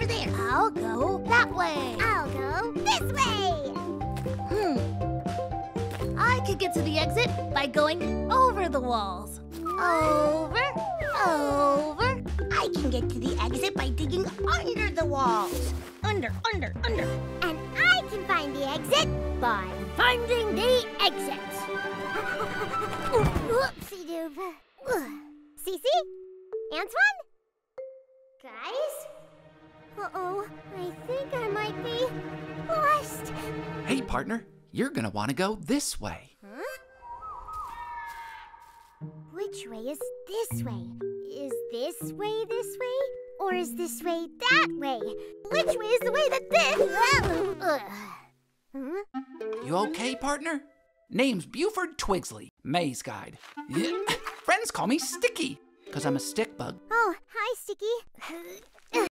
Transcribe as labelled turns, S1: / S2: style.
S1: over there.
S2: I'll go that way.
S1: I'll go this way.
S2: Hmm. I could get to the exit by going over the walls. Over, over.
S1: I can get to the exit by digging under the walls. Under, under, under. And I can find the exit by finding the exit. Whoopsie doop. Cece? Antoine? Guys? Uh-oh, I think I might be lost.
S3: Hey, partner, you're gonna wanna go this way.
S1: Huh? Which way is this way? Is this way this way? Or is this way that way? Which way is the way that this? Ugh. Huh?
S3: You okay, partner? Name's Buford Twigsley, Maze Guide. Friends call me Sticky, because I'm a stick bug.
S1: Oh, hi, Sticky.